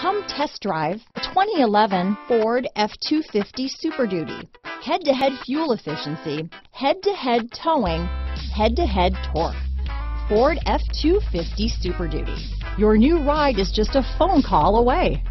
Come test drive 2011 Ford F-250 Super Duty. Head-to-head fuel efficiency, head-to-head towing, head-to-head torque. Ford F-250 Super Duty. Your new ride is just a phone call away.